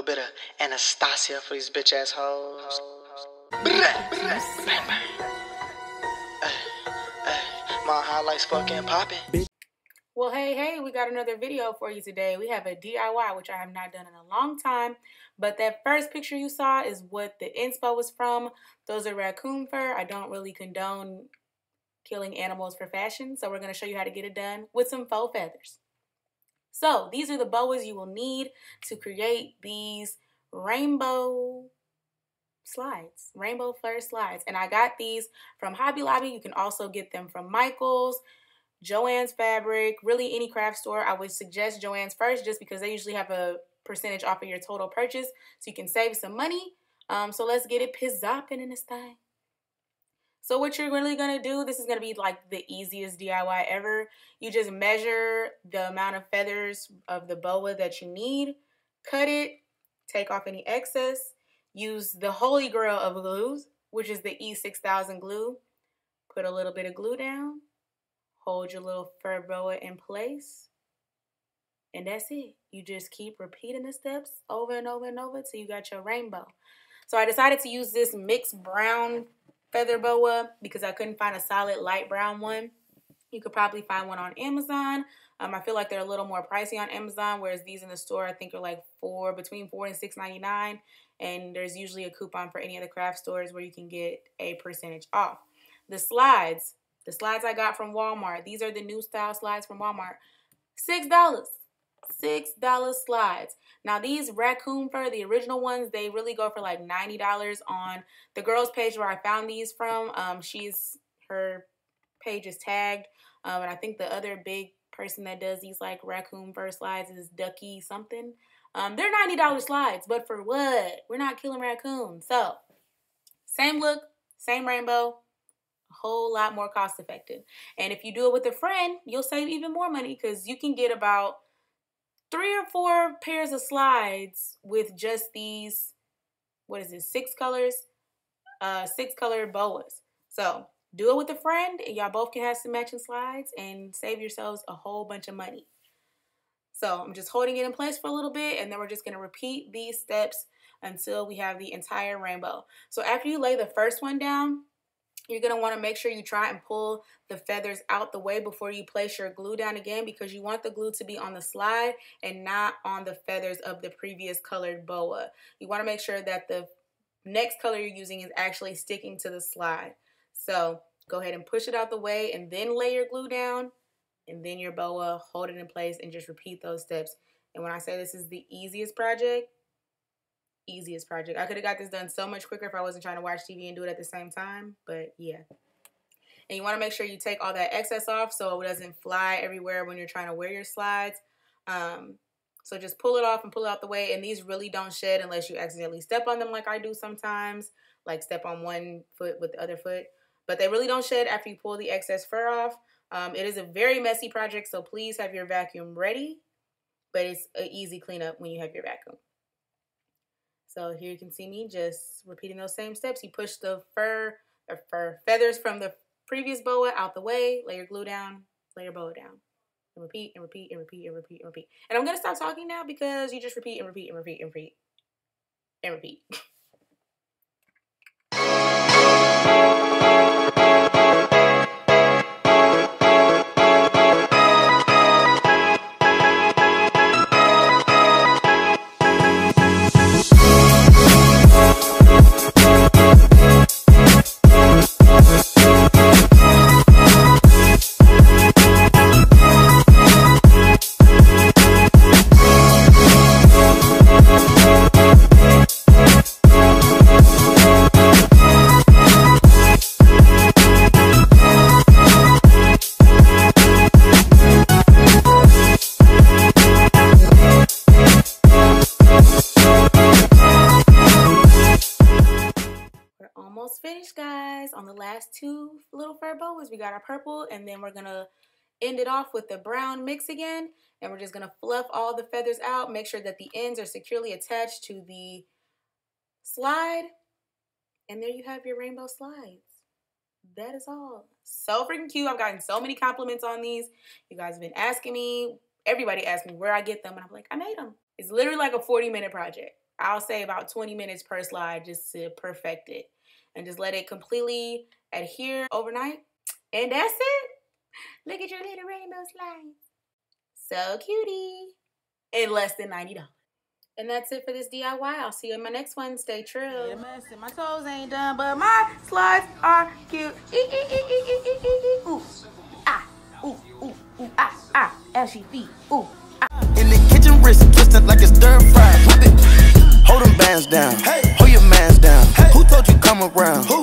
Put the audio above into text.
little bit of Anastasia for these bitch ass hoes. Uh, uh, my highlights fucking popping. Well, hey, hey, we got another video for you today. We have a DIY, which I have not done in a long time. But that first picture you saw is what the inspo was from. Those are raccoon fur. I don't really condone killing animals for fashion. So we're going to show you how to get it done with some faux feathers. So these are the boas you will need to create these rainbow slides, rainbow fur slides. And I got these from Hobby Lobby. You can also get them from Michael's, Joann's Fabric, really any craft store. I would suggest Joann's first just because they usually have a percentage off of your total purchase so you can save some money. Um, so let's get it pizzopping in this thing. So what you're really going to do, this is going to be like the easiest DIY ever. You just measure the amount of feathers of the boa that you need, cut it, take off any excess, use the holy grail of glues, which is the E6000 glue. Put a little bit of glue down, hold your little fur boa in place, and that's it. You just keep repeating the steps over and over and over till you got your rainbow. So I decided to use this mixed brown feather boa because I couldn't find a solid light brown one. You could probably find one on Amazon. Um, I feel like they're a little more pricey on Amazon, whereas these in the store I think are like four between four and six ninety nine. And there's usually a coupon for any of the craft stores where you can get a percentage off. The slides, the slides I got from Walmart. These are the new style slides from Walmart. Six dollars. Six dollar slides. Now these raccoon fur, the original ones, they really go for like ninety dollars on the girl's page where I found these from. Um, she's her page is tagged, um, and I think the other big person that does these like raccoon fur slides is Ducky something. Um, they're ninety dollar slides, but for what? We're not killing raccoons, so same look, same rainbow, a whole lot more cost effective. And if you do it with a friend, you'll save even more money because you can get about three or four pairs of slides with just these, what is it, six colors? Uh, six color boas. So do it with a friend and y'all both can have some matching slides and save yourselves a whole bunch of money. So I'm just holding it in place for a little bit and then we're just to repeat these steps until we have the entire rainbow. So after you lay the first one down, you're going to want to make sure you try and pull the feathers out the way before you place your glue down again because you want the glue to be on the slide and not on the feathers of the previous colored boa. You want to make sure that the next color you're using is actually sticking to the slide. So go ahead and push it out the way and then lay your glue down and then your boa, hold it in place and just repeat those steps. And when I say this is the easiest project, easiest project. I could have got this done so much quicker if I wasn't trying to watch TV and do it at the same time, but yeah. And you want to make sure you take all that excess off so it doesn't fly everywhere when you're trying to wear your slides. Um, so just pull it off and pull it out the way. And these really don't shed unless you accidentally step on them like I do sometimes, like step on one foot with the other foot. But they really don't shed after you pull the excess fur off. Um, it is a very messy project, so please have your vacuum ready. But it's an easy cleanup when you have your vacuum. So here you can see me just repeating those same steps. You push the fur or fur feathers from the previous boa out the way, lay your glue down, lay your boa down. And repeat and repeat and repeat and repeat and repeat. And I'm gonna stop talking now because you just repeat and repeat and repeat and repeat and repeat. finished, guys. On the last two little fur boas, we got our purple, and then we're gonna end it off with the brown mix again. And we're just gonna fluff all the feathers out, make sure that the ends are securely attached to the slide. And there you have your rainbow slides. That is all. So freaking cute. I've gotten so many compliments on these. You guys have been asking me, everybody asked me where I get them. And I'm like, I made them. It's literally like a 40 minute project. I'll say about 20 minutes per slide just to perfect it. And just let it completely adhere overnight. And that's it. Look at your little rainbow slides. So cutie. In less than $90. And that's it for this DIY. I'll see you in my next one. Stay true. Yeah, my toes ain't done, but my slides are cute. Ooh, ah, ooh, ooh, ooh, ah, ah, ashy feet. Ooh, ah. In the kitchen, wrist twisted like it's stir fry. Hold them bands down. Hey. Hold your mans come around?